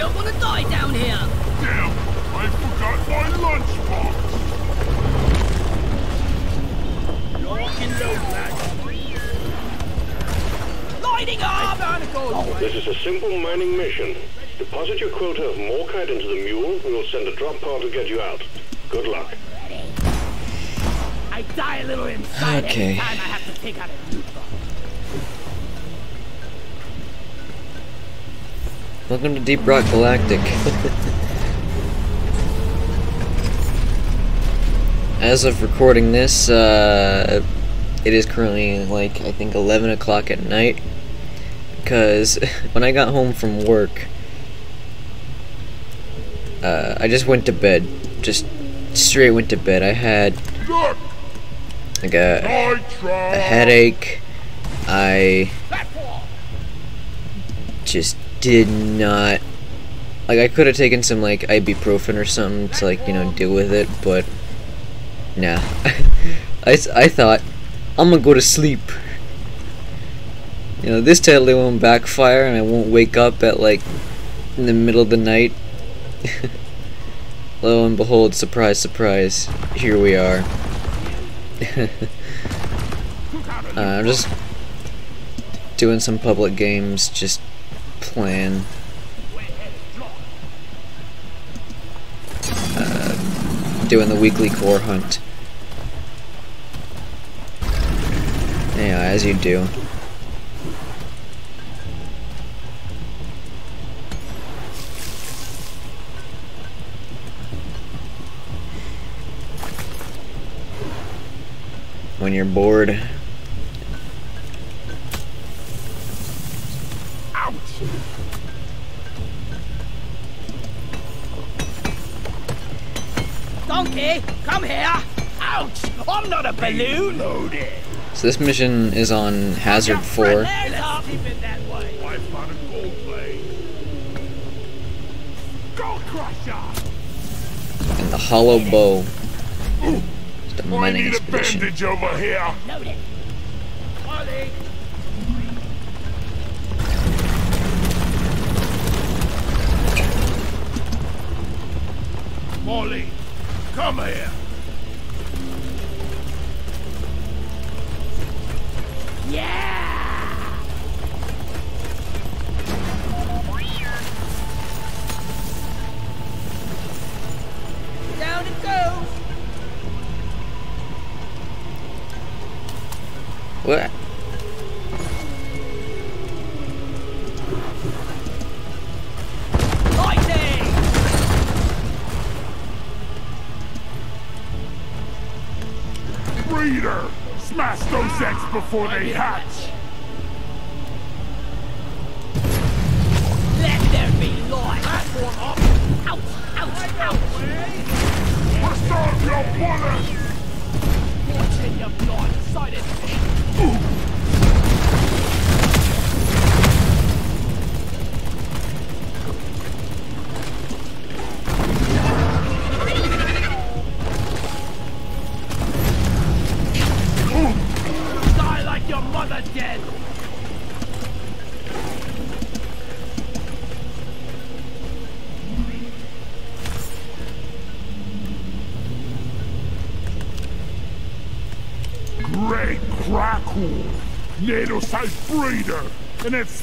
don't want to die down here. Damn, I forgot my lunchbox. Lock and load, lads. Lighting up! Oh, this is a simple mining mission. Deposit your quota of morkite into the mule, and we'll send a drop pod to get you out. Good luck. I die a little inside Okay. every time I have to take out a loot Welcome to Deep Rock Galactic. As of recording this, uh, it is currently like I think 11 o'clock at night. Because when I got home from work, uh, I just went to bed. Just straight went to bed. I had like a, a headache. I just did not like I could have taken some like ibuprofen or something to like you know deal with it but nah. I, I thought I'm gonna go to sleep. You know this totally won't backfire and I won't wake up at like in the middle of the night. Lo and behold surprise surprise here we are. Uh, I'm just doing some public games just playing uh, doing the weekly core hunt. Yeah as you do. When you're bored Donkey, come here! Ouch! I'm not a balloon! Loaded. so this mission is on Hazard 4 Let's keep it that way. I found a gold blade. Gold crusher. and the Hollow Bough Just a I mining need a expedition bandage over here. Load it. Ollie. Molly, come here. Yeah! Down it goes! what smash those eggs before they hatch. And it's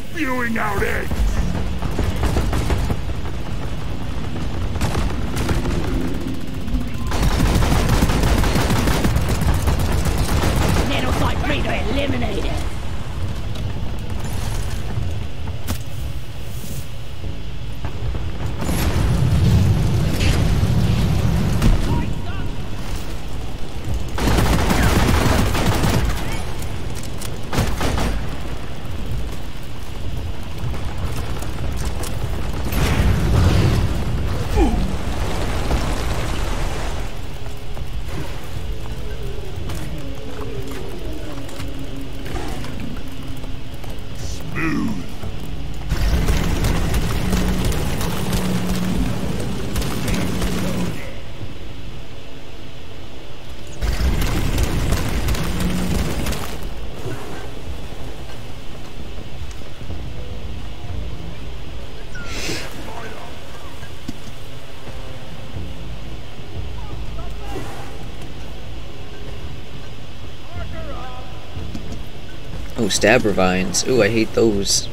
Ooh, stabber vines. Ooh, I hate those.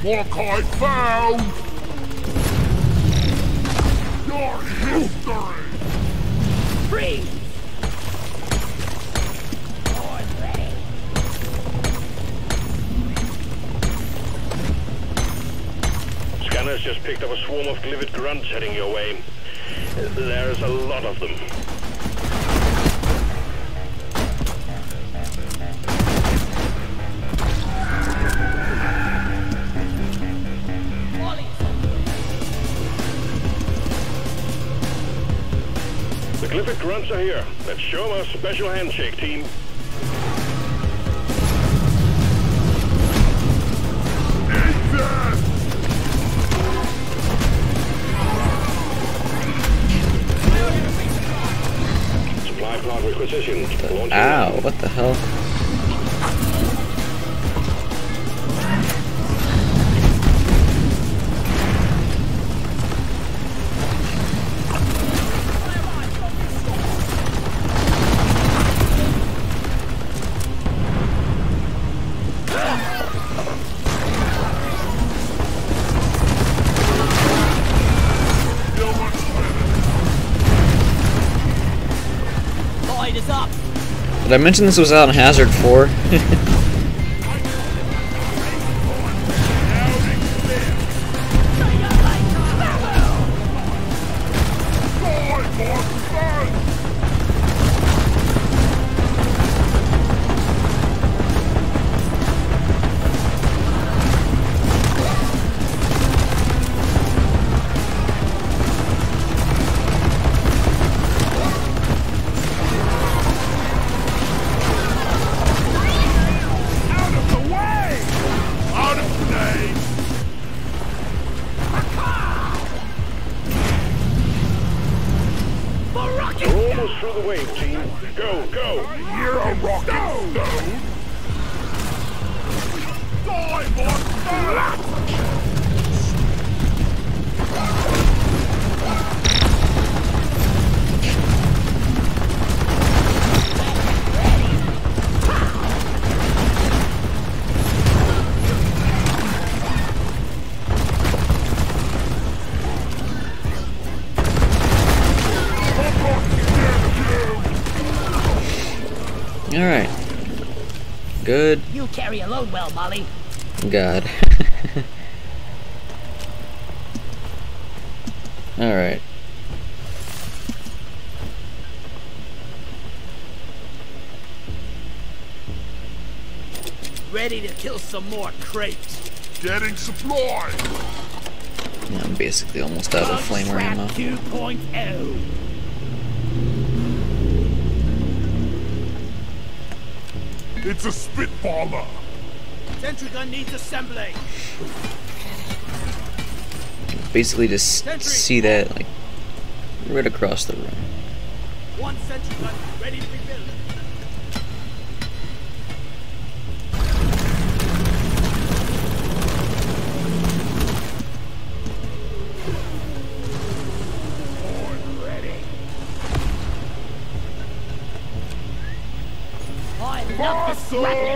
Morkite found! You're history! Freeze! Scanners just picked up a swarm of Glyphid grunts heading your way. There's a lot of them. Are here. Let's show them our special handshake, team. Ethan! Supply pod requisitioned. Launching Ow, what the hell? I mention this was out in Hazard 4? carry a load well, Molly. God. Alright. Ready to kill some more crates. Getting supply! Yeah, I'm basically almost out of flamer ammo. 2.0. It's a Spitfire! Sentry gun needs assembly. Basically just see that like right across the room. One sentry gun ready to love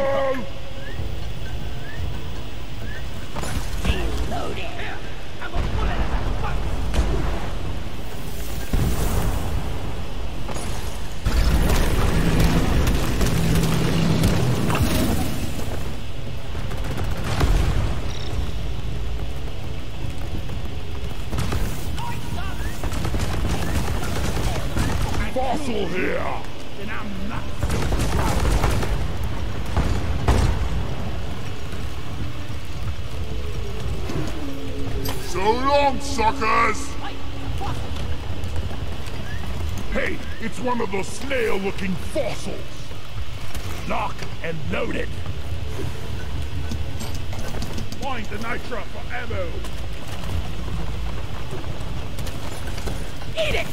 So long, suckers! Hey, it's one of those snail-looking fossils! Lock and loaded! Find the nitra for ammo! Eat it!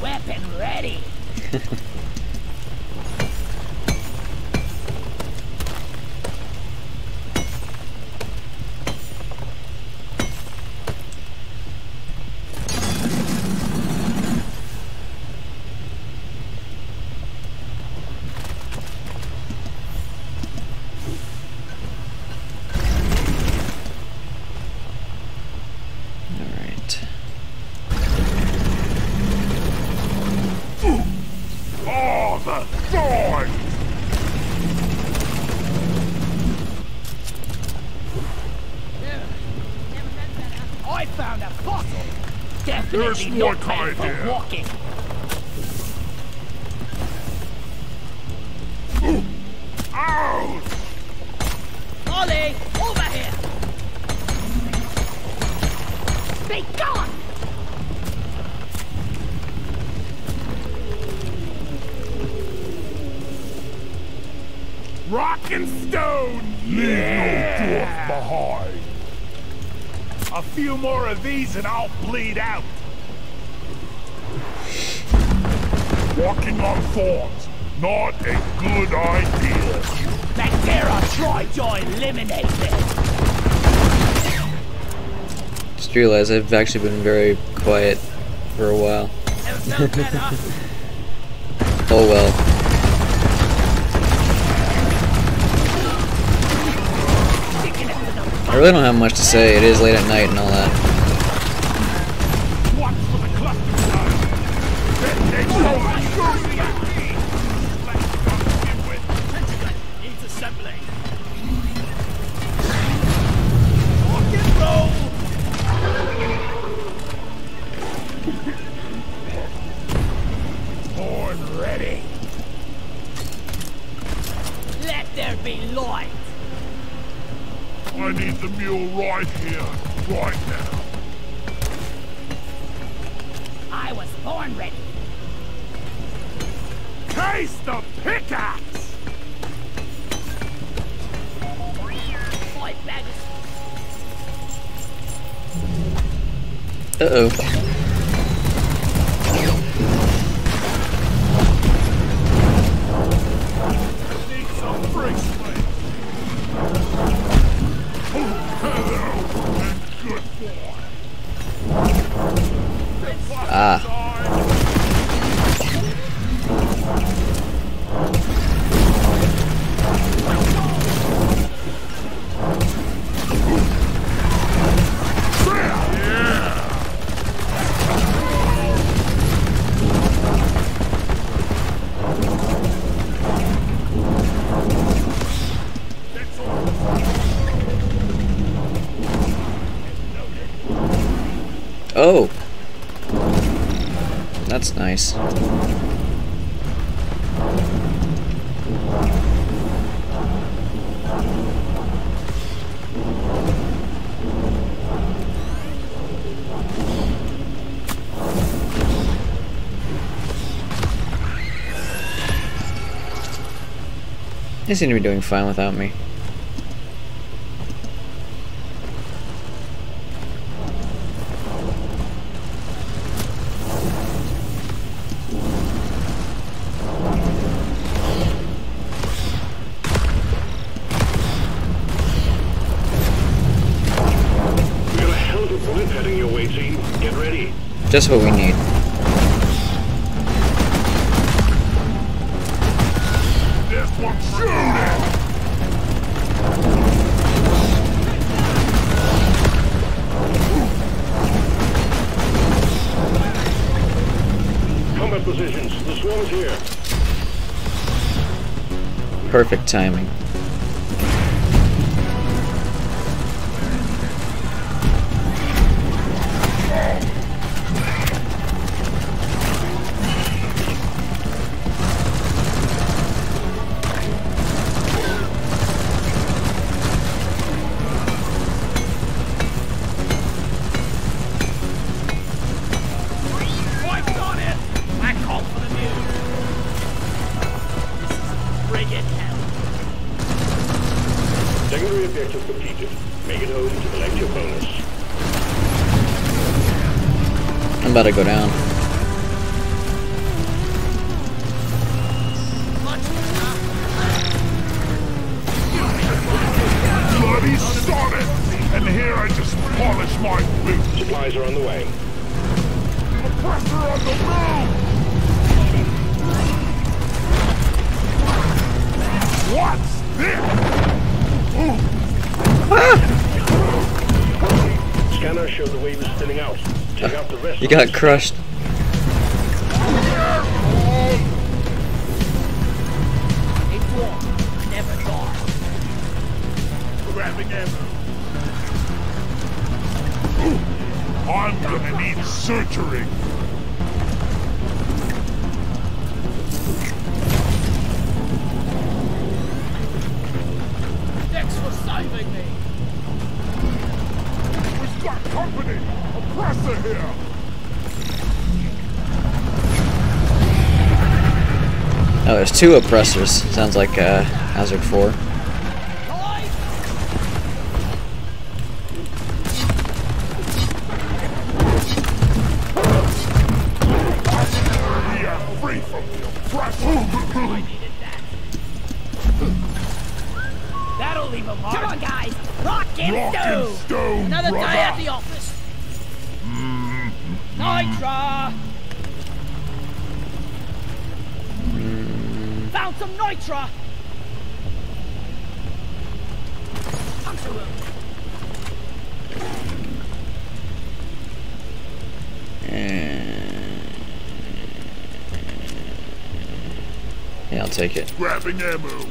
Weapon ready. and I'll bleed out! Walking on thorns, not a good idea. Bagheera tried to eliminate them. Just realized I've actually been very quiet for a while. There's no better. Oh well. Sticking it to them. I really don't have much to say. It is late at night and all that. Ready. Let there be light. I need the mule right here, right now. I was born ready. Taste the pickaxe! Five Ah. That's nice. They seem to be doing fine without me. Just what we need. This one shoot! Combat positions. The swarm is here. Perfect timing. To go down. You got crushed. Two oppressors. Sounds like uh, Hazard 4. Yeah, I'll take it. Grabbing ammo.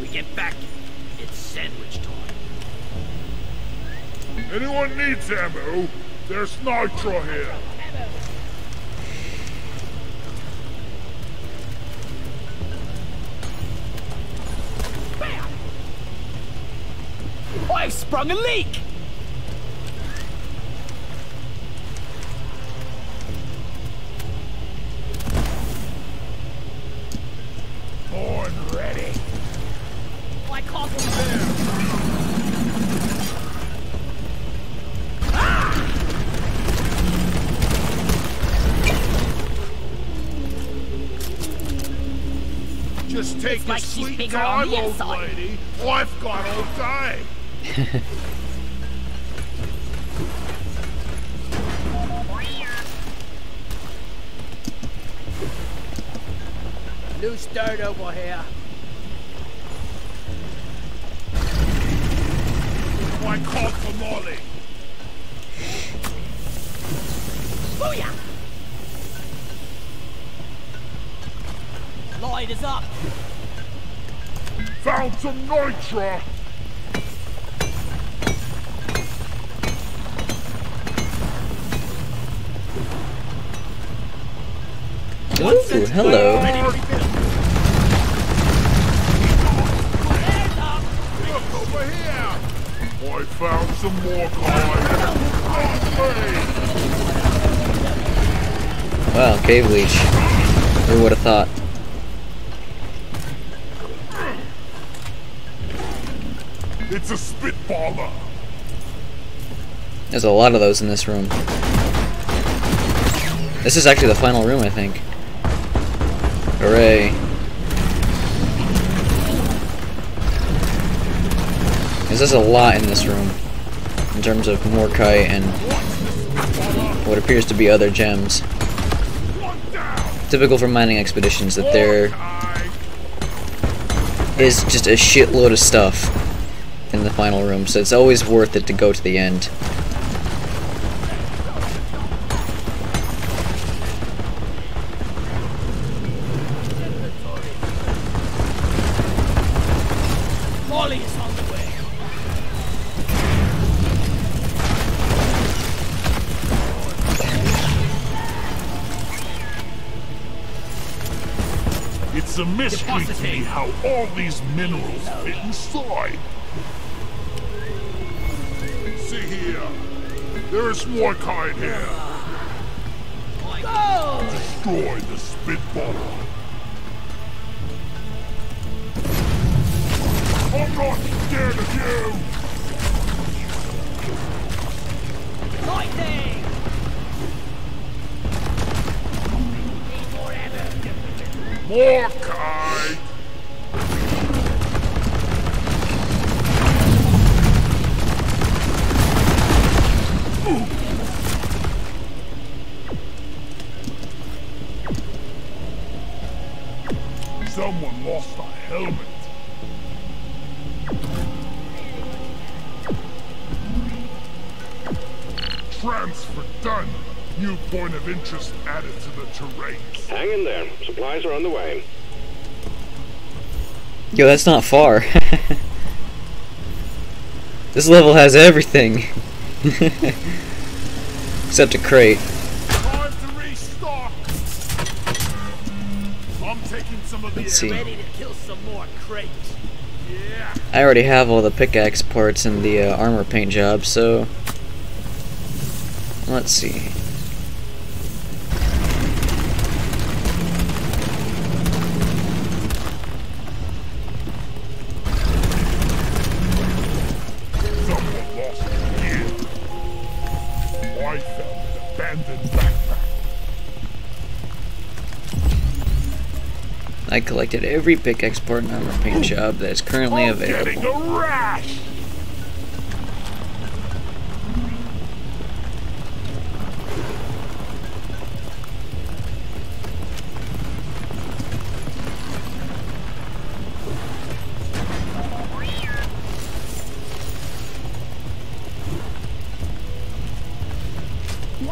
We get back. It's sandwich time. Anyone needs ammo? There's nitra here. Bam! I sprung a leak. Like a she's sweet bigger on time, the old inside. lady. I've got all day. Loose dirt over here. Found lot of those in this room. This is actually the final room, I think. Hooray. Because there's a lot in this room. In terms of Morkite and what appears to be other gems. Typical for mining expeditions that there is just a shitload of stuff in the final room, so it's always worth it to go to the end. Mystery to me how all these minerals fit inside. See here. There is morkite here. Go! Destroy the spitballer. I'm not scared of you! Lightning! More Someone lost a helmet. Transfer done. New point of interest added to the terrain. Hang in there. Supplies are on the way. Yo, that's not far. This level has everything. Except a crate. Time to restock. I'm taking some of Let's see. Ready to kill some more crates. Yeah. I already have all the pickaxe parts and the uh, armor paint job, so... Let's see. I collected every pickaxe part and armor paint job that is currently available.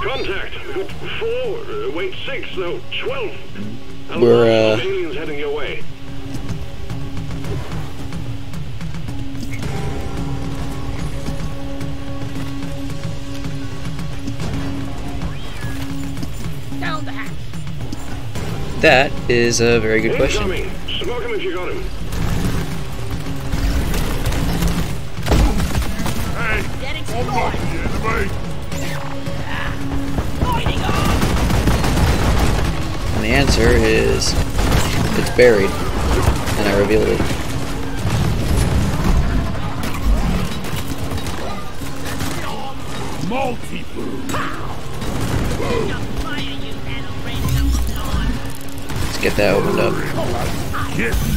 Contact. We've got four, uh, wait, six, no, twelve. A We're, uh, aliens heading your way. Down the hatch. That is a very good question. Answer is it's buried. And I revealed it. Let's get that opened up.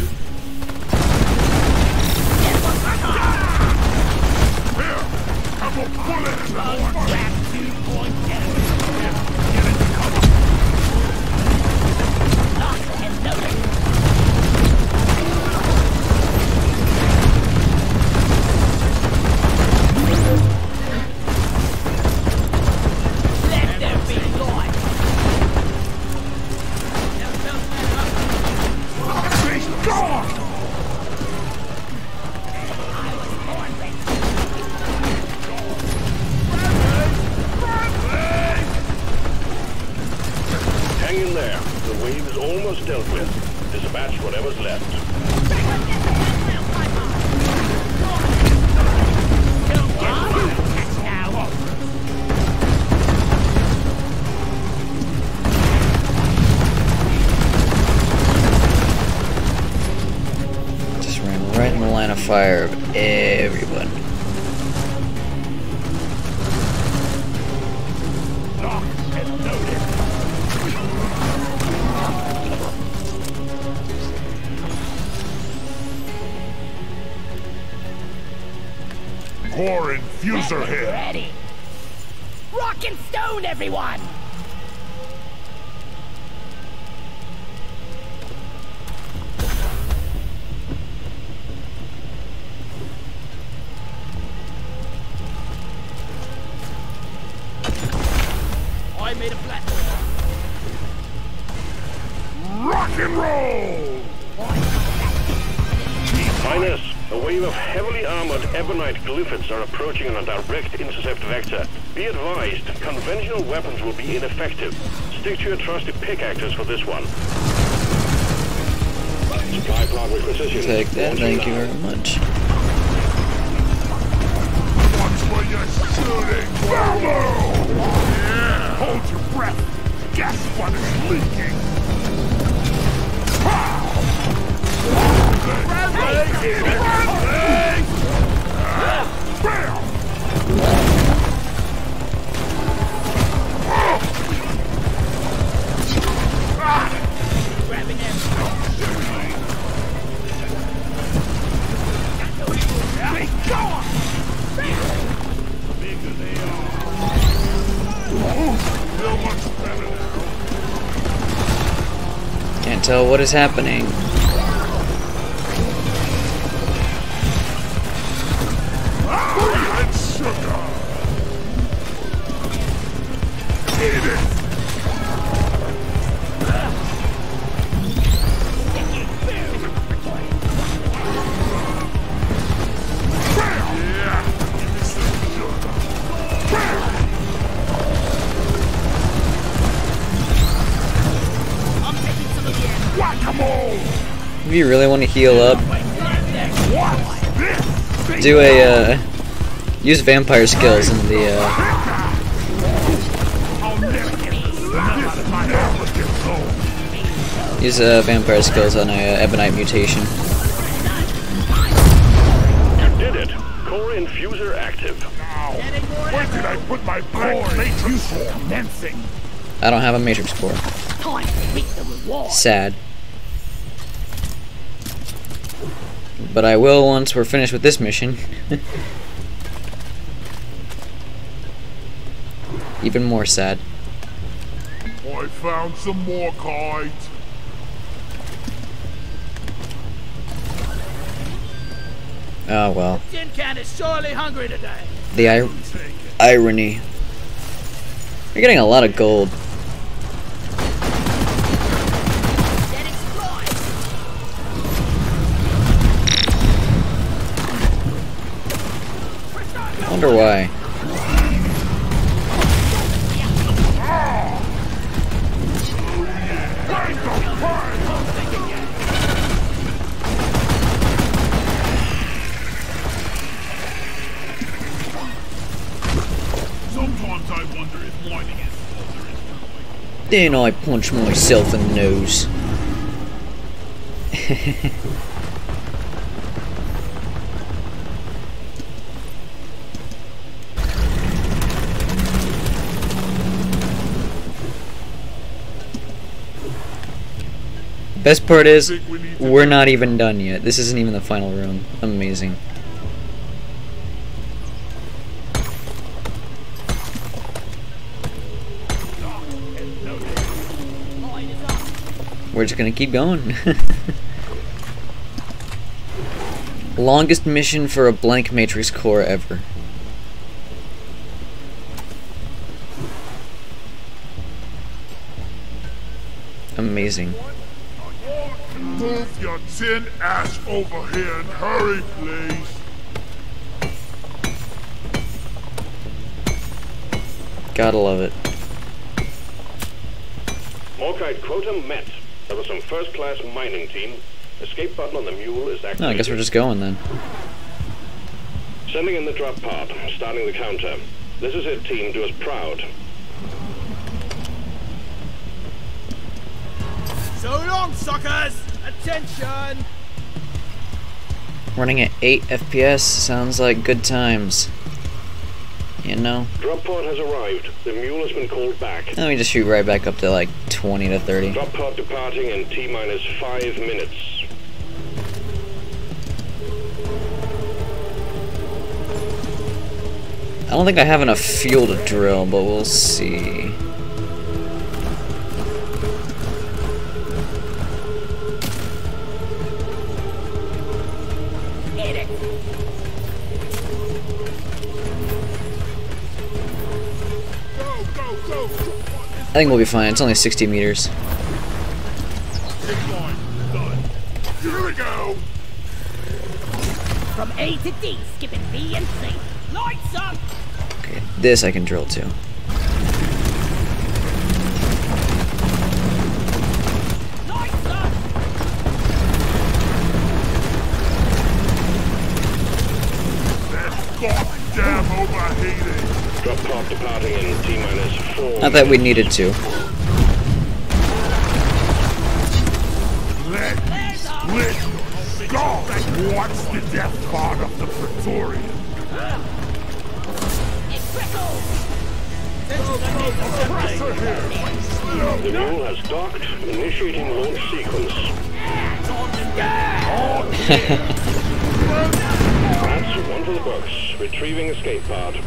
Infuser here. Ready. Rock and stone, everyone. Armored Ebonite glyphids are approaching on a direct intercept vector. Be advised, conventional weapons will be ineffective. Stick to your trusty pickaxes for this one. Supply pod with precision. Take that, Launching thank you now. very much. Watch where you're shooting! Follow! Yeah! Hold your breath! Guess what is leaking? Bradley! Bradley! Bam! Can't tell what is happening. You really want to heal up, do a uh, use vampire skills in the uh, I'll never get this my applicant home. use uh, vampire skills on a uh, ebonite mutation. You did it. Core infuser active. Now, where did I put my blank matrix commencing? I don't have a matrix core. Time to reap the reward. Sad. But I will once we're finished with this mission. Even more sad. I found some more cards. Oh well. Tin can is surely hungry today. The ir irony. You're getting a lot of gold. To life. Then I punch myself in the nose. Best part is, we we're not even done yet. This isn't even the final room. Amazing. Line is up. We're just gonna keep going. Longest mission for a blank matrix core ever. Amazing. Move your tin ass over here and hurry, please. Gotta love it. Morkite quota met. There was some first-class mining team. Escape button on the mule is activated. No, I guess we're just going then. Sending in the drop pod, starting the counter. This is it, team. Do us proud. So long, suckers. Attention. Running at 8 FPS sounds like good times. You know? Drop pod has arrived. The mule has been called back. Let me just shoot right back up to like 20 to 30. Drop pod departing in T-minus five minutes. I don't think I have enough fuel to drill, but we'll see. I think we'll be fine. It's only 60 meters. Zip line. Done. Here we go. From A to D, skipping B and C. Lights up. Okay, this I can drill to. Departing in T-minus four Not that we needed to. Let me split your skull. What's the death card of the Praetorian? It crickles. Pressure here. The mule has docked, initiating launch sequence. That's one for the books. Retrieving escape pod.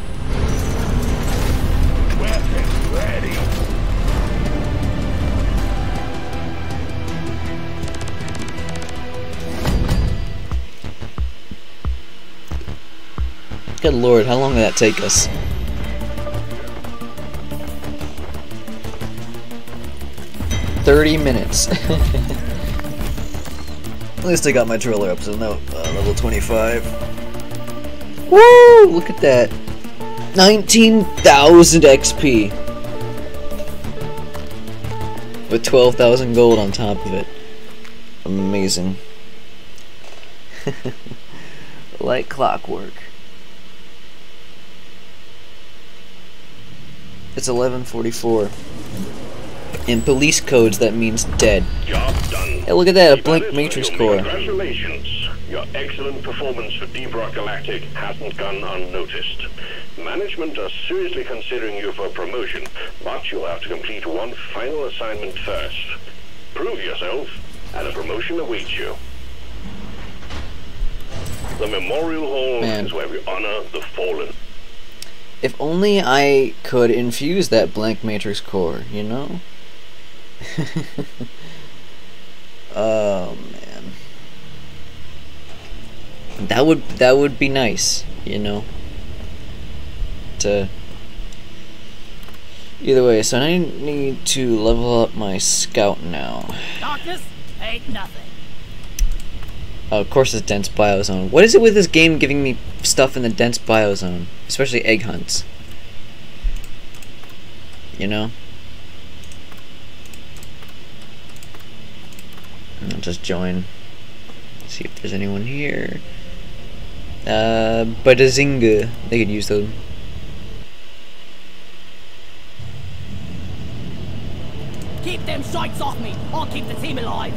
Good lord, how long did that take us? Thirty minutes. At least I got my driller up, so now uh, level 25. Woo! Look at that. 19,000 XP. With 12,000 gold on top of it. Amazing. like clockwork. It's 11:44. In police codes, that means dead. Job done. Hey, look at that, a blank matrix core. Congratulations. Your excellent performance for Deep Rock Galactic hasn't gone unnoticed. Management are seriously considering you for promotion, but you'll have to complete one final assignment first. Prove yourself, and a promotion awaits you. The Memorial Hall Man. is where we honor the fallen. If only I could infuse that blank matrix core, you know? oh man. That would that would be nice, you know. Either way, so I need to level up my scout now. Darkness ain't nothing. Oh, of course, it's dense biozone. What is it with this game giving me stuff in the dense biozone, especially egg hunts? You know. I'll just join. See if there's anyone here. Uh, Badazinga. They could use them. Keep them shites off me. I'll keep the team alive.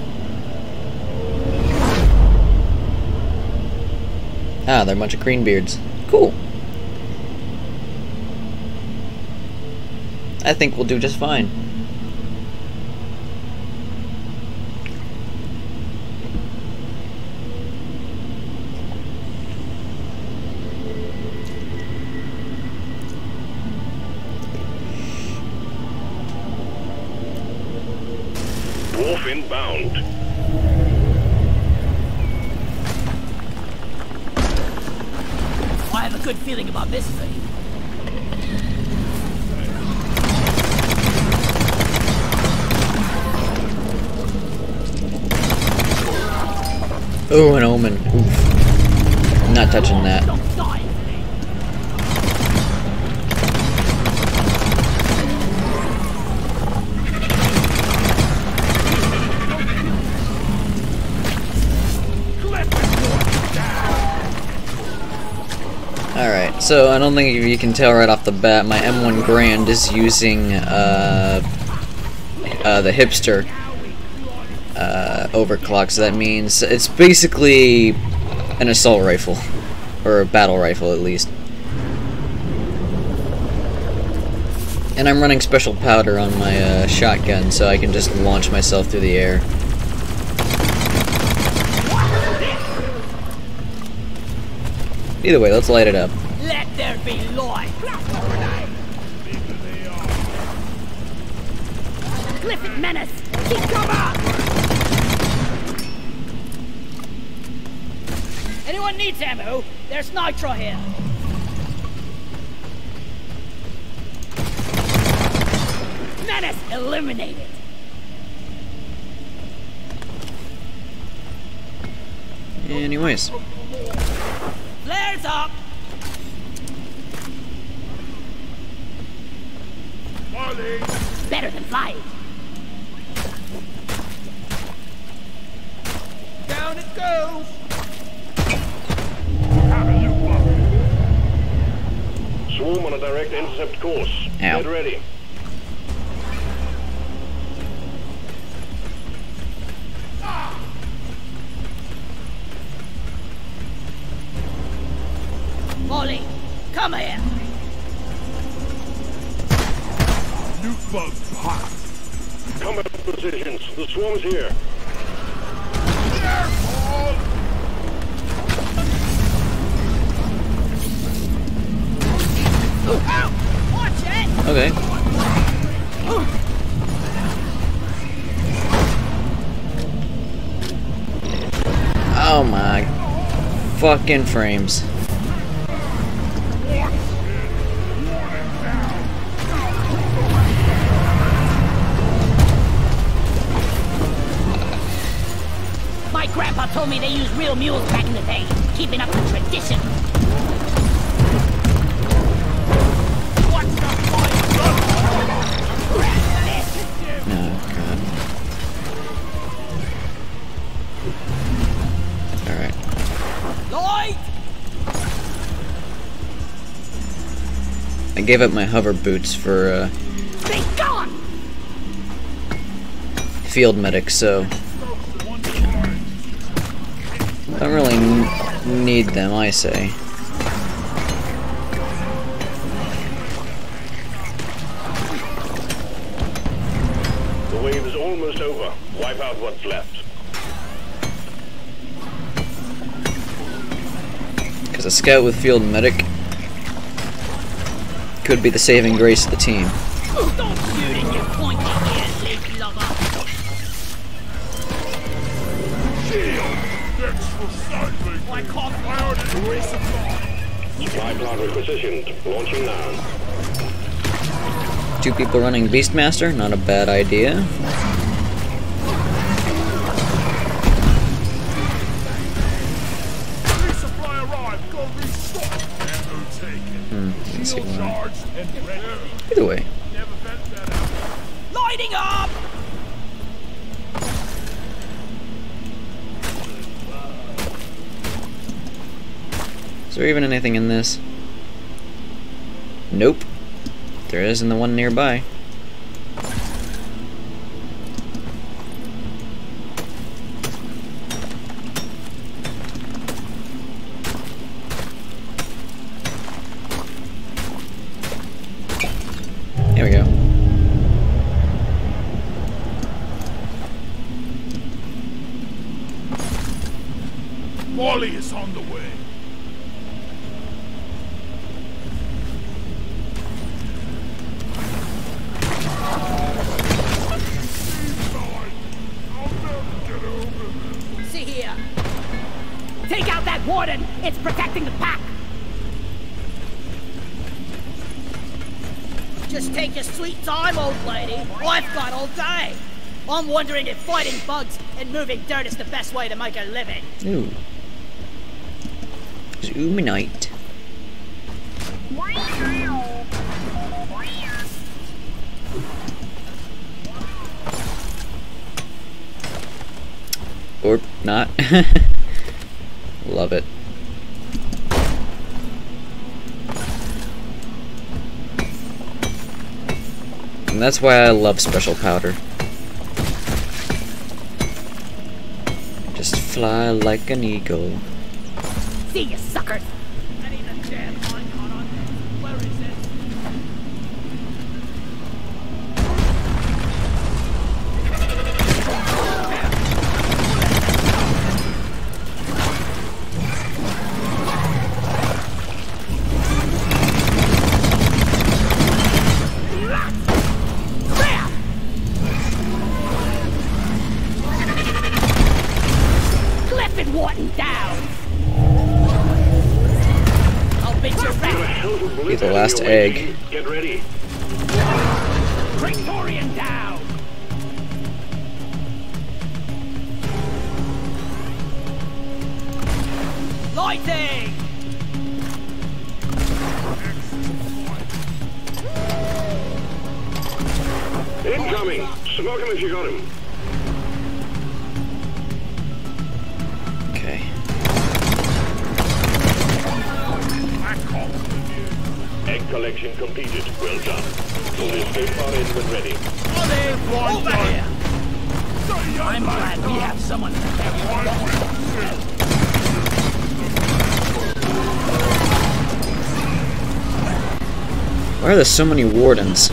Ah, they're a bunch of greenbeards. Cool. I think we'll do just fine. Don't think you can tell right off the bat, my M1 Grand is using uh, uh, the hipster uh, overclock, so that means it's basically an assault rifle, or a battle rifle at least. And I'm running special powder on my uh, shotgun, so I can just launch myself through the air. Either way, let's light it up. Let there be light. Glyphid Menace, keep cover! Anyone needs ammo? There's nitra here. Menace eliminated. Anyways. Flares up. Molly! Better than flying. Down it goes! How do you fucking... Swarm on a direct intercept course. Ow. Get ready. Positions. The swarm is here. Okay. Oh my fucking frames. real mules back in the day, keeping up the tradition. I gave up my hover boots for uh, field medic, so don't really need them, I say. The wave is almost over. Wipe out what's left. Because a scout with field medic could be the saving grace of the team. Oh, I can't fire it as a waste of time. Tripod repositioned. Launching now. Two people running Beastmaster, not a bad idea. even anything in this? Nope. There is in the one nearby. wondering if fighting bugs and moving dirt is the best way to make a living. Ooh. Zoominite. Or not. Love it. And that's why I love special powder. fly like an eagle. See you there's so many wardens?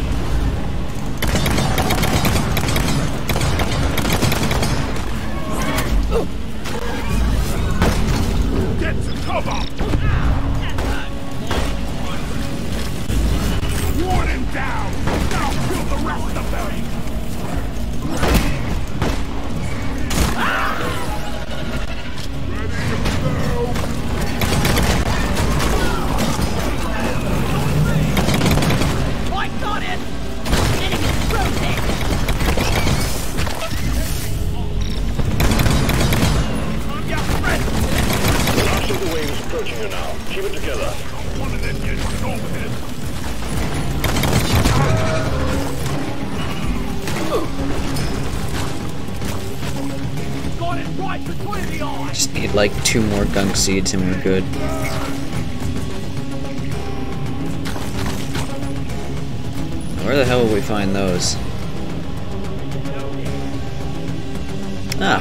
just need like two more gunk seeds and we're good. Where the hell will we find those? Ah.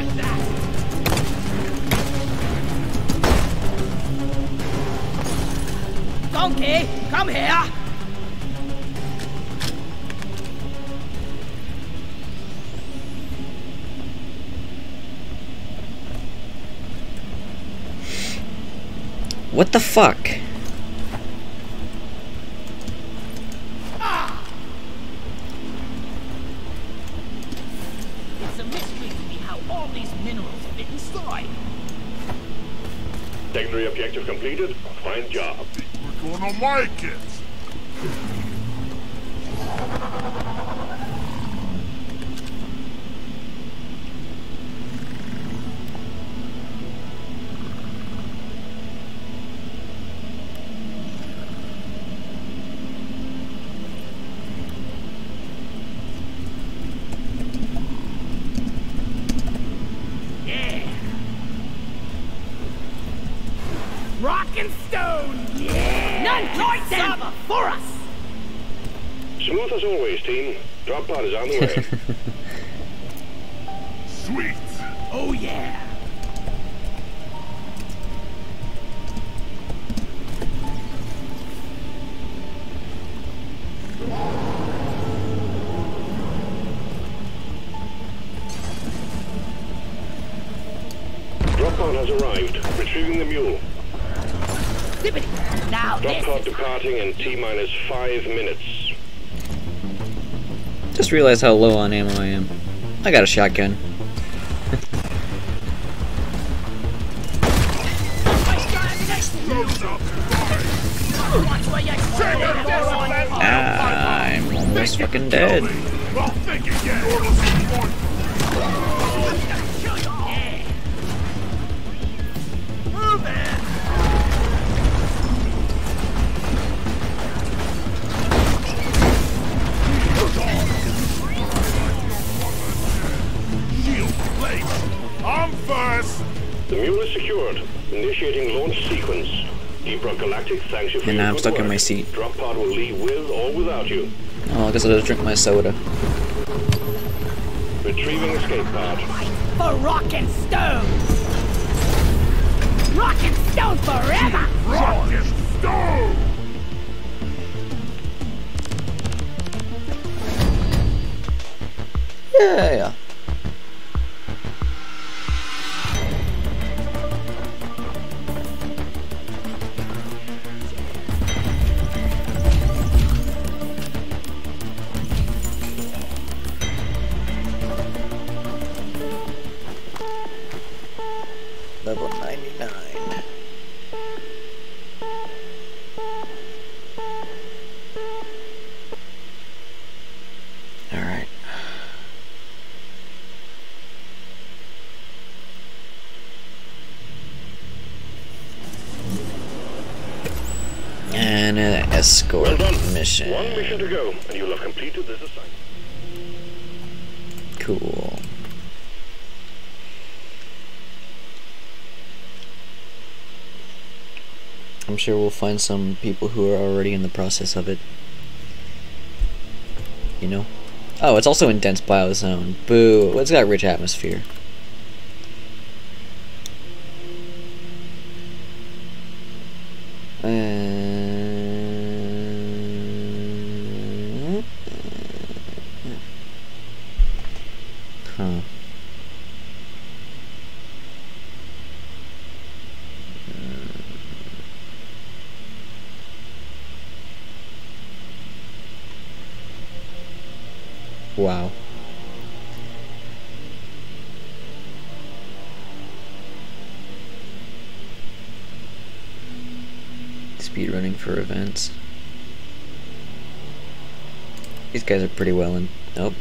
Donkey, come here! What the fuck? It's a mystery to me how all these minerals fit inside. Secondary objective completed. Fine job. We're gonna make it. Sweet. Oh yeah! Drop pod has arrived. Retrieving the mule. Zippity! Now Drop pod departing in T minus five minutes. Just realized how low on ammo I am. I got a shotgun. Initiating launch sequence. Deep Galactic thanks you for And now I'm good stuck in my seat. Drop pod will leave with or without you. Oh, I guess I'll just drink my soda. Retrieving escape pod. For rock and stone! Rock and stone forever! Rock and stone. Yeah, yeah. Mission. One mission to go, and you'll have completed this assignment. Cool. I'm sure we'll find some people who are already in the process of it. You know? Oh, it's also in dense biozone. Boo. It's got rich atmosphere. Uh, huh. Wow. Speed running for events. These guys are pretty well in. Nope.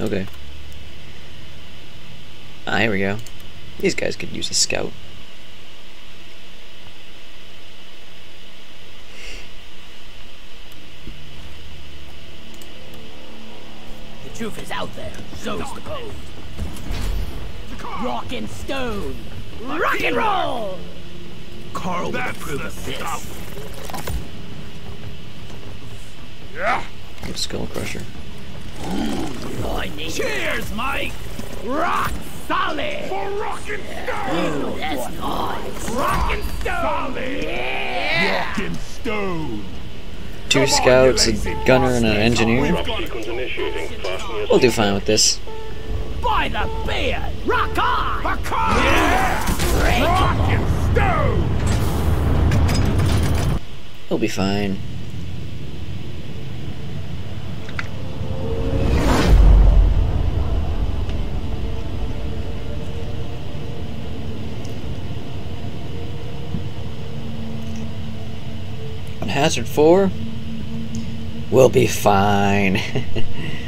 Okay. Ah, here we go. These guys could use a scout. The truth is out there, so's the code. Rock and stone! Rock and roll! Carl would That's approve the of this. stuff. Yeah. Skull Crusher. Oh, I need Cheers, Mike! Rock solid! For rockin' stone. That's nice. Rockin' stone! Solid. Rockin' stone. Two scouts, a gunner, and an engineer. Drop sequence initiating. Fasten your We'll do fine with this. By the beard! Rock on! Rock on. Stone. We'll be fine. On Hazard 4, we'll be fine.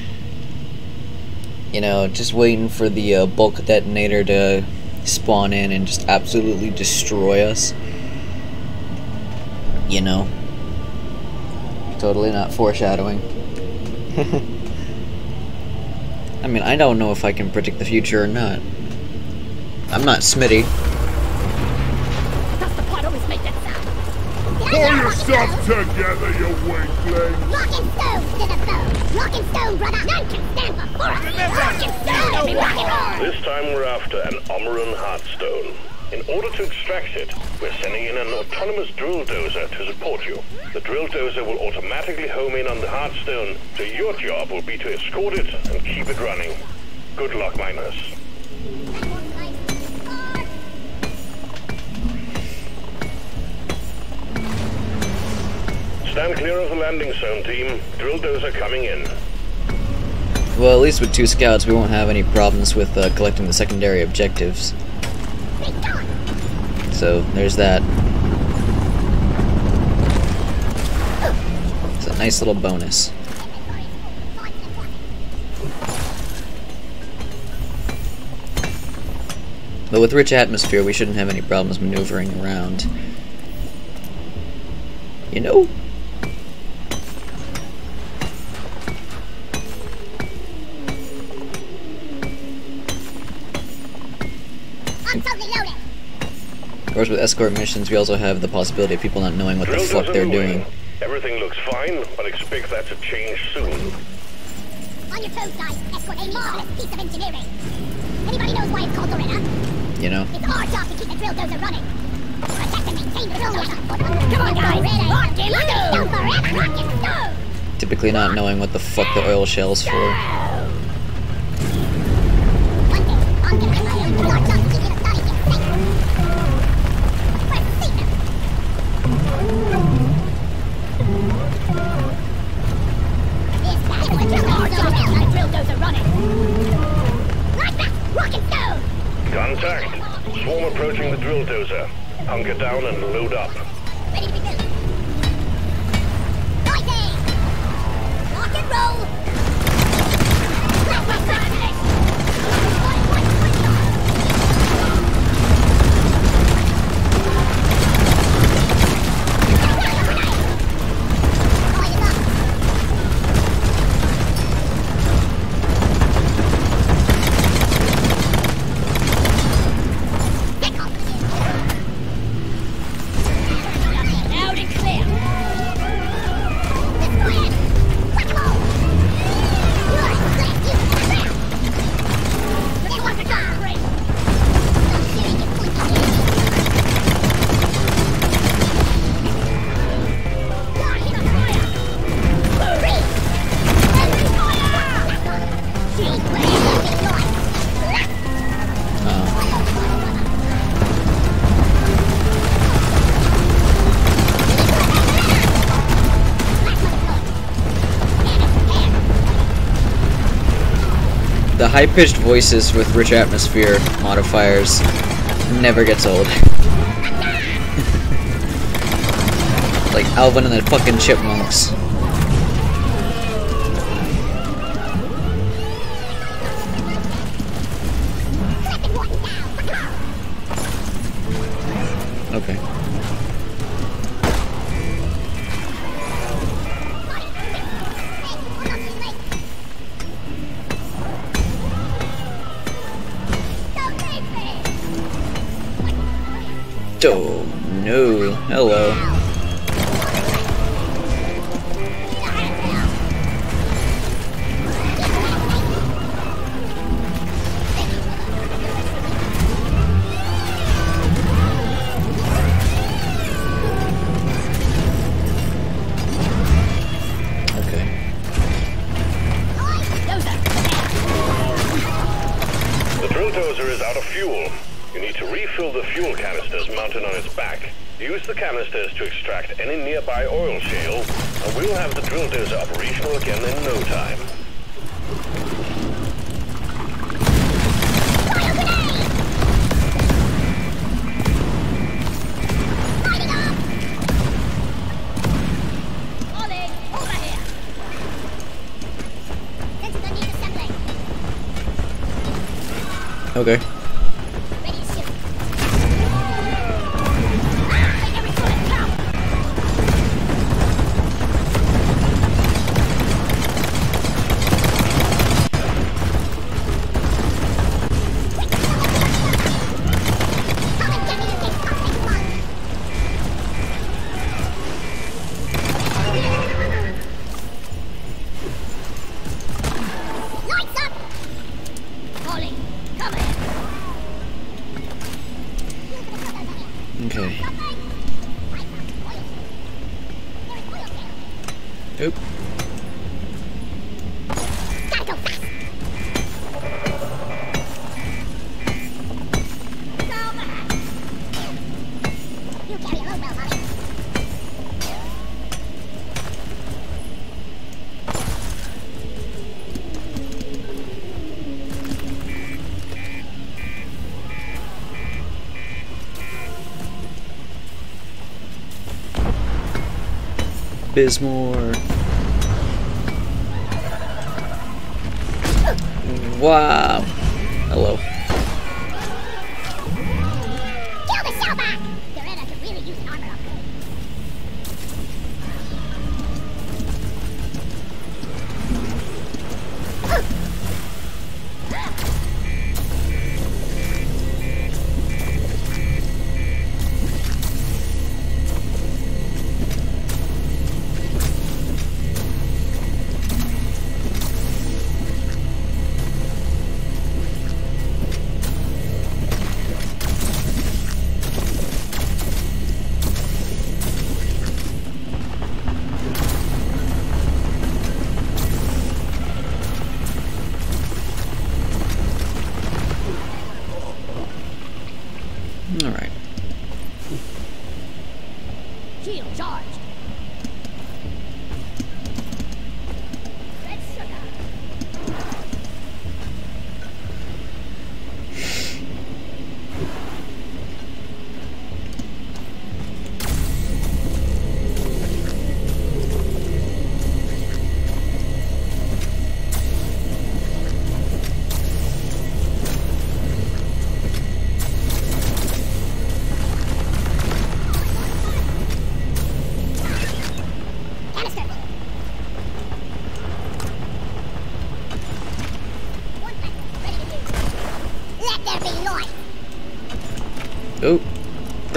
you know, just waiting for the uh, bulk detonator to spawn in and just absolutely destroy us. You know. Totally not foreshadowing. I mean, I don't know if I can predict the future or not. I'm not Smitty. Does the pot always make that sound? Did Pull I hear yourself together, you weakling. stone? Rockin' stone to the bone. Rockin' stone, brother. None can stand before us. Rockin' stone, every rock and roll. This time we're after an Omeron Heartstone. In order to extract it, we're sending in an autonomous drill dozer to support you. The drill dozer will automatically home in on the Heartstone, so your job will be to escort it and keep it running. Good luck, miners. Stand clear of the landing zone, team. Drill dozer coming in. Well, at least with two scouts, we won't have any problems with uh, collecting the secondary objectives. So, there's that. It's a nice little bonus. But with rich atmosphere, we shouldn't have any problems maneuvering around. You know? Of course, with escort missions, we also have the possibility of people not knowing what the fuck they're doing. Everything looks fine, but expect that to change soon. On your toes, guys. Escort a marvelous piece of engineering. Anybody knows why it's called Loretta? You know? It's our job to keep the drill dozer running. Protect and maintain the drill dozer. Come on, guys. Rockin' stone, Loretta. Rockin' stone. Typically not knowing what the fuck the oil shell's for. That. Stone. Contact. Swarm approaching the drill dozer. Hunker down and load up. Ready to built. Rising! Rock and roll! The high-pitched voices with rich atmosphere modifiers never gets old. like Alvin and the fucking Chipmunks. Bismor. Wow.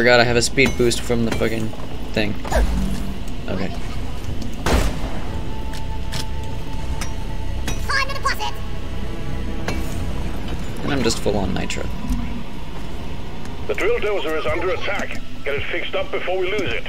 forgot I have a speed boost from the fucking thing. Okay. And I'm just full on nitro. The drill dozer is under attack. Get it fixed up before we lose it.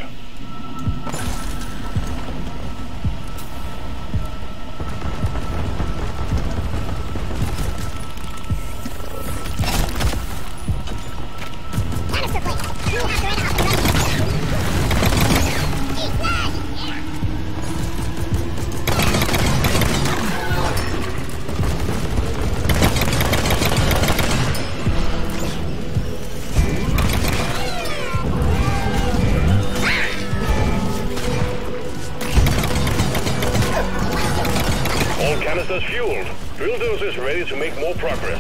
All progress.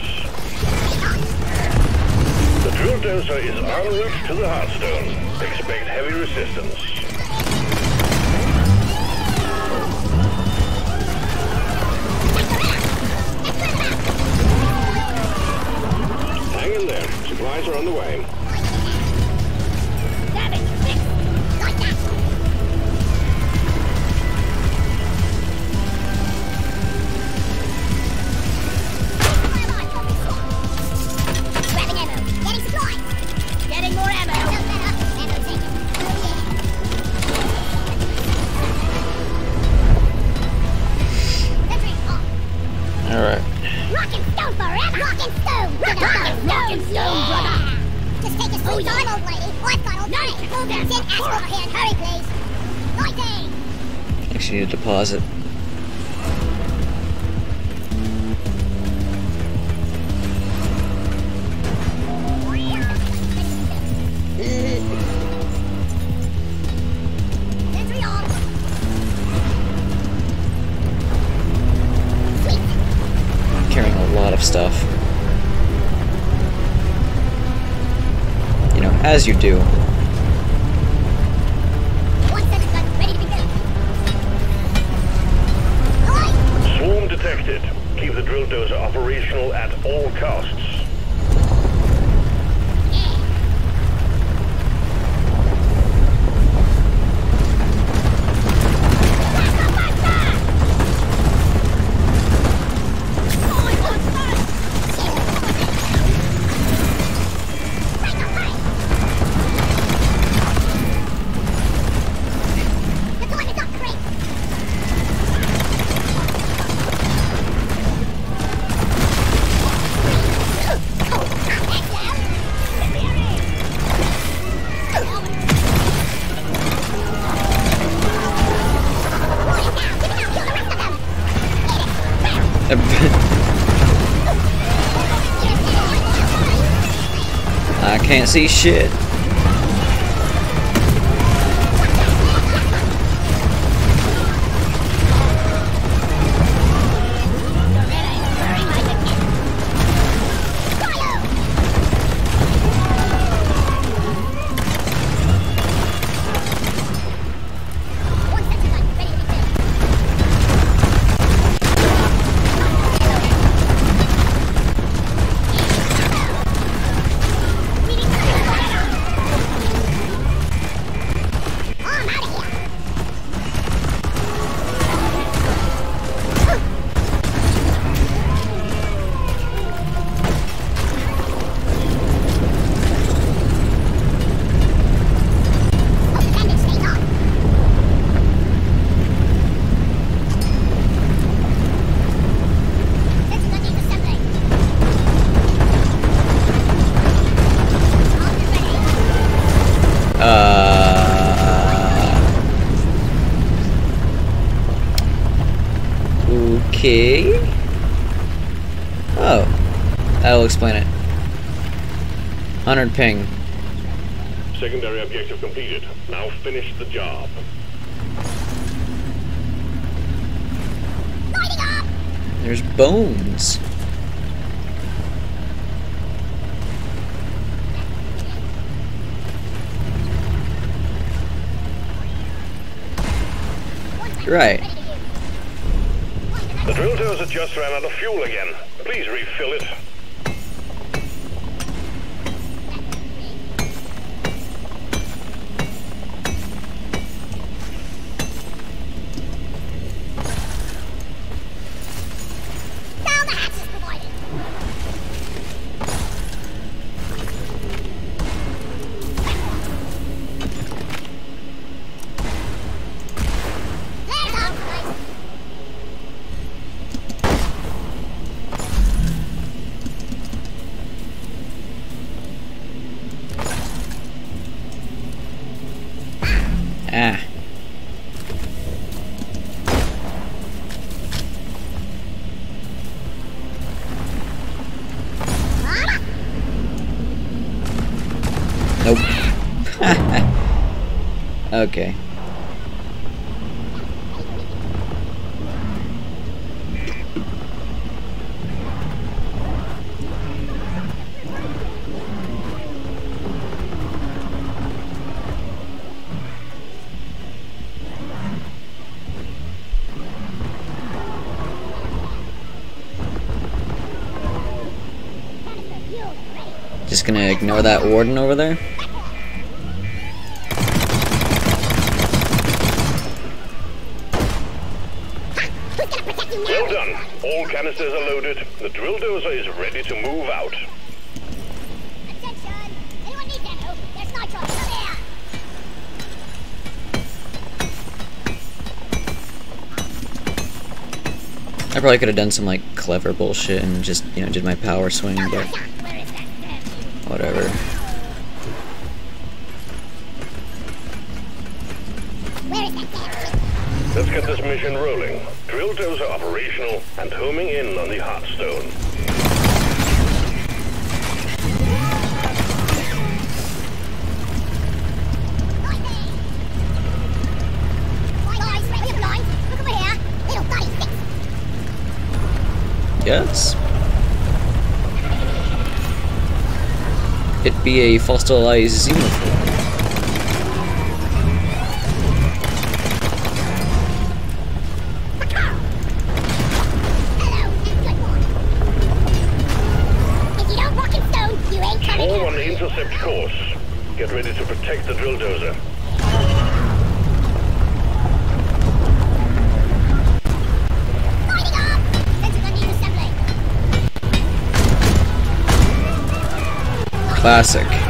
you do. fantasy shit. Okay. Just gonna ignore that warden over there? probably could have done some like clever bullshit and just, you know, did my power swing, but whatever. be a fossilized xenomorph. Classic.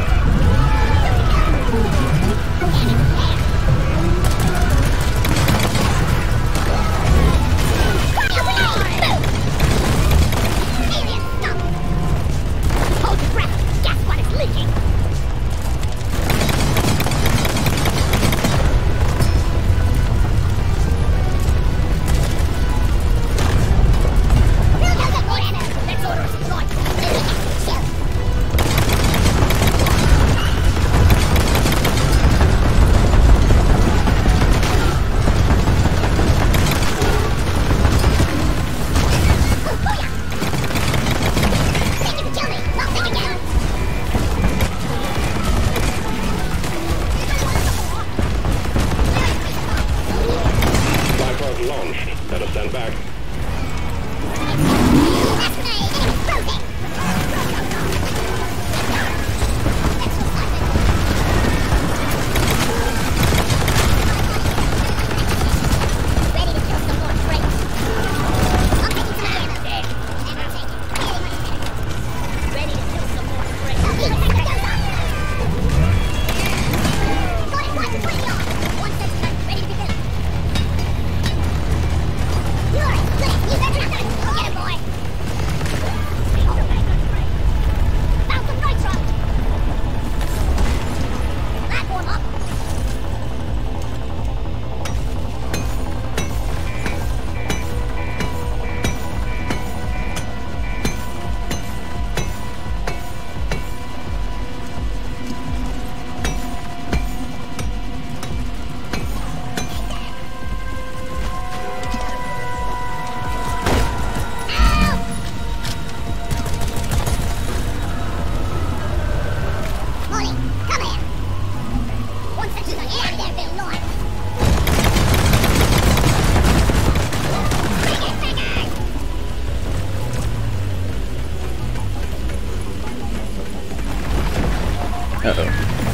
Uh-oh.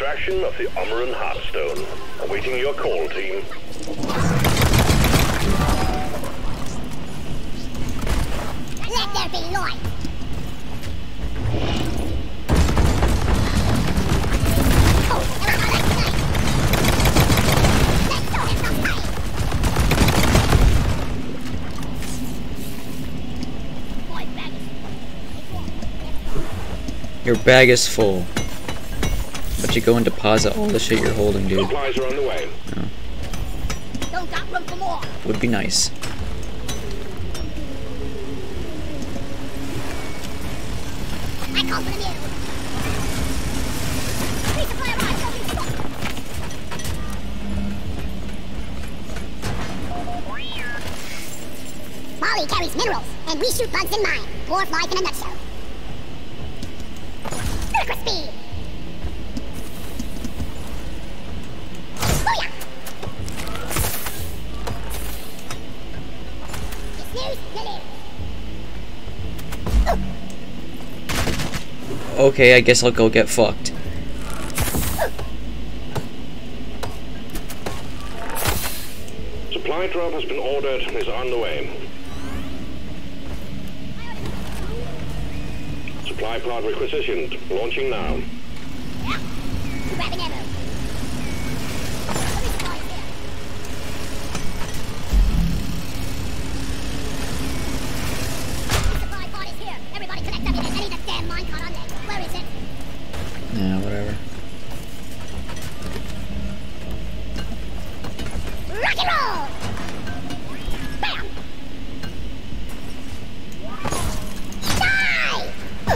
extraction of the Ommoran Heartstone. Awaiting your call, team. Let there be light! Your bag is full. But you go and deposit all the shit you're holding, dude. Supplies are on the way. Oh. Would be nice. Molly carries minerals, and we shoot bugs in mine. Poor life in a nutshell. Okay, I guess I'll go get fucked. Supply drop has been ordered and is on the way. Supply pod requisitioned. Launching now.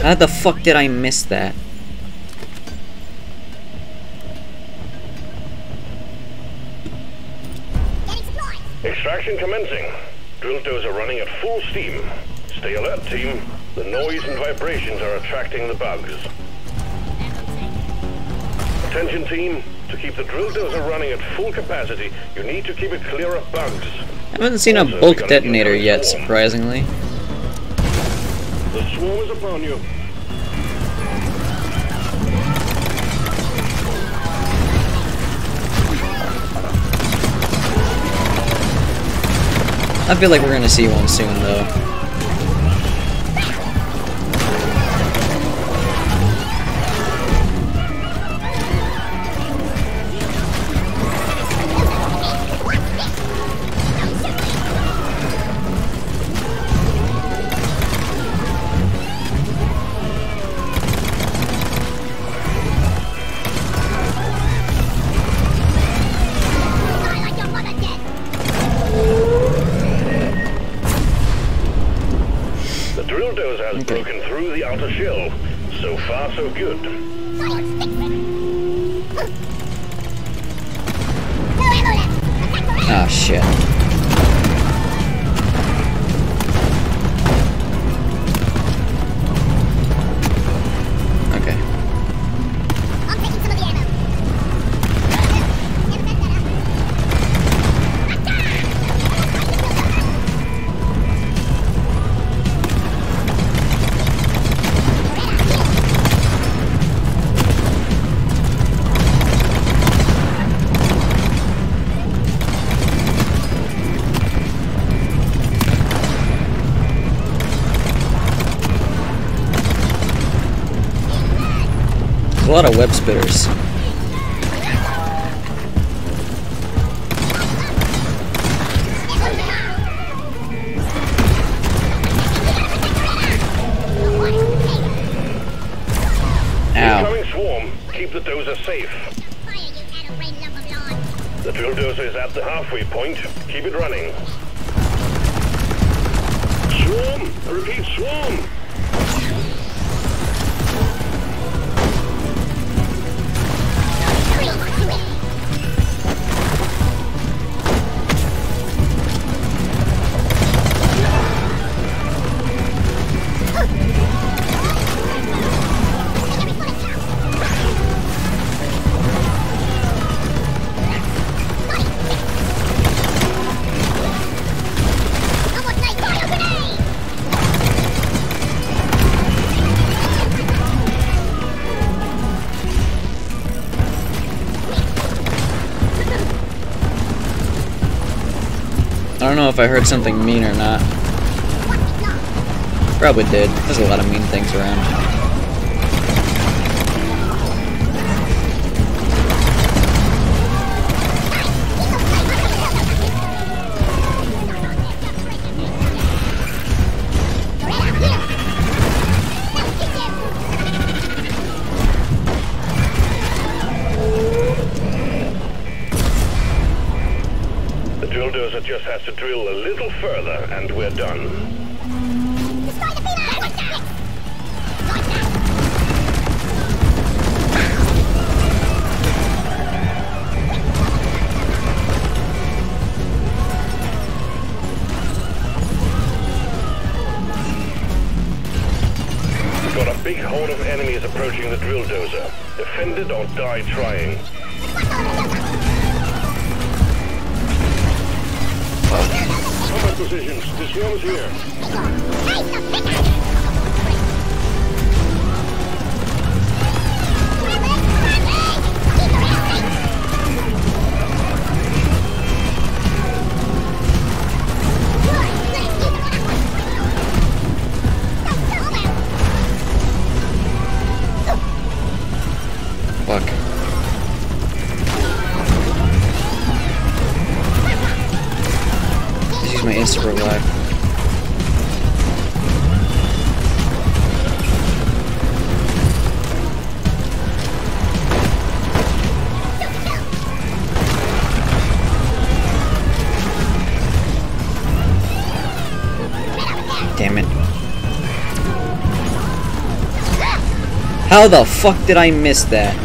How the fuck did I miss that? Extraction commencing. Drill are running at full steam. Stay alert, team. The noise and vibrations are attracting the bugs. Attention, team. To keep the drill dozer running at full capacity, you need to keep it clear of bugs. I haven't seen a Also, we bulk detonator yet, surprisingly. The swarm is upon you. I feel like we're gonna see one soon, though. Lot of web spitters. Ow. Incoming swarm. Keep the dozer safe. Fire, you atom-brain lump of yarn. The drill dozer is at the halfway point. Keep it running. Swarm! I repeat, swarm! Know if I heard something mean or not. Probably did. There's a lot of mean things around. Further and we're done. How the fuck did I miss that?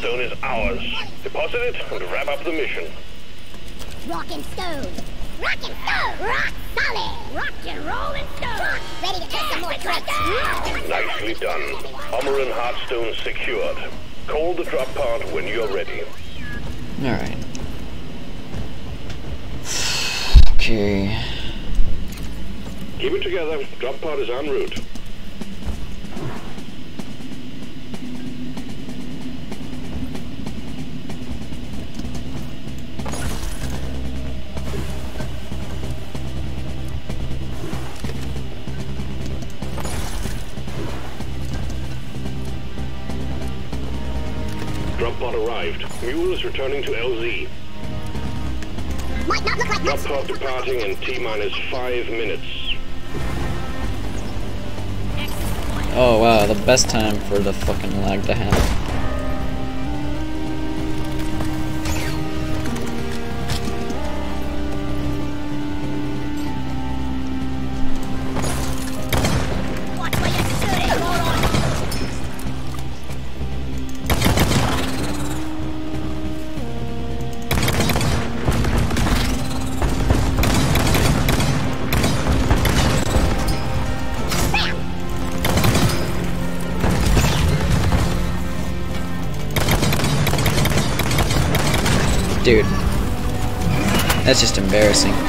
The bugs are swarming gorilla. They're exploring. Shield ready. Help me protect the delta. Go back to hell. Woo! Woo! The drill dozer served its purpose. The Heartstone is ours. Deposit it and wrap up the mission. Rock and stone. Rock and stone. Rock solid. Rock and roll and stone. Ready to take some more tricks. Nicely done. Armor and Heartstone secured. Call the drop pod when you're ready. Alright. Okay. Keep it together. Drop pod is en route. Returning to LZ. Might not look like Drop much. pod departing in T minus five minutes. Oh wow, the best time for the fucking lag to happen. Dude. That's just embarrassing.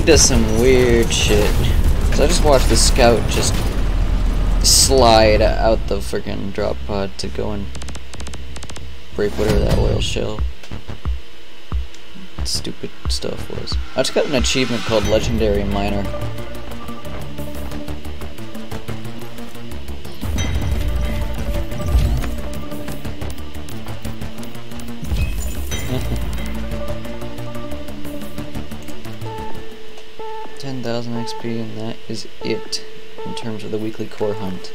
Lag does some weird shit. Cause I just watched the scout just slide out the freaking drop pod to go and break whatever that oil shell stupid stuff was. I just got an achievement called Legendary Miner. Is it in terms of the weekly core hunt.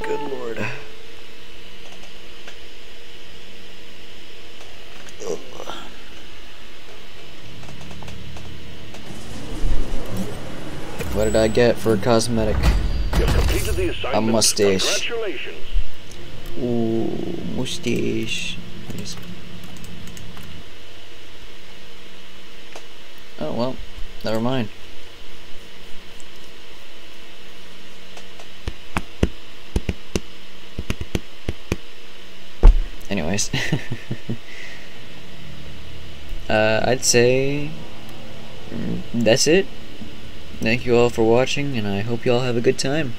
Good lord. What did I get for a cosmetic? You've completed the assignment. mustache. Congratulations. Ooh, mustache. Yes. Oh well, never mind. Anyways, uh, I'd say mm, that's it. Thank you all for watching, and I hope you all have a good time.